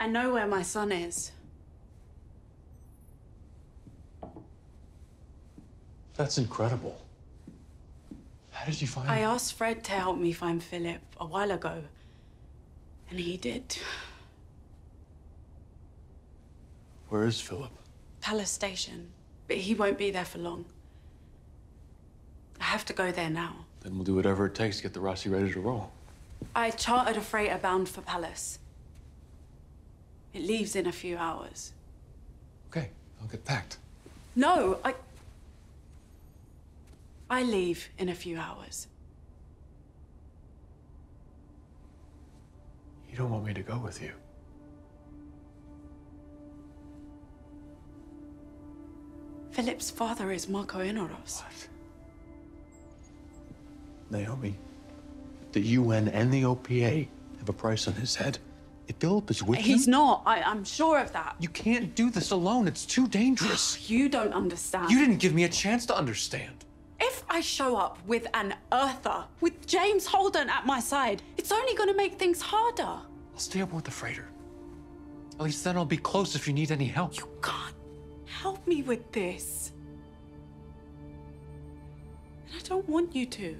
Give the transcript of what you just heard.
I know where my son is. That's incredible. How did you find I him? asked Fred to help me find Filip a while ago, and he did. Where is Filip? Pallas Station, but he won't be there for long. I have to go there now. Then we'll do whatever it takes to get the Roci ready to roll. I chartered a freighter bound for Pallas. It leaves in a few hours. Okay, I'll get packed. No, I. I leave in a few hours. You don't want me to go with you. Filip's father is Marco Inaros. What? Naomi, the UN and the OPA have a price on his head. Filip is with He's him, not. I, I'm sure of that. you can't do this alone. It's too dangerous. You don't understand. you didn't give me a chance to understand. If I show up with an Earther, with James Holden at my side, it's only going to make things harder. I'll stay aboard the freighter. At least then I'll be close if you need any help. You can't help me with this. And I don't want you to.